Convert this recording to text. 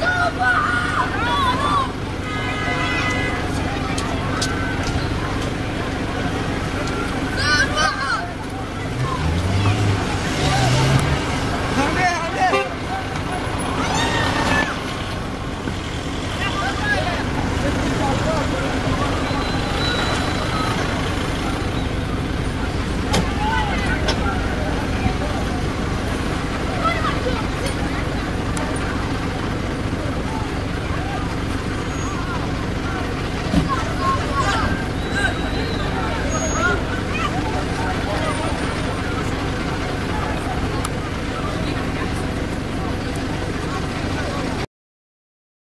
Super!